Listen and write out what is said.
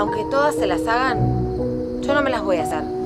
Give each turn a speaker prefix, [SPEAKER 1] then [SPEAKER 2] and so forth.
[SPEAKER 1] Aunque todas se las hagan, yo no me las voy a hacer.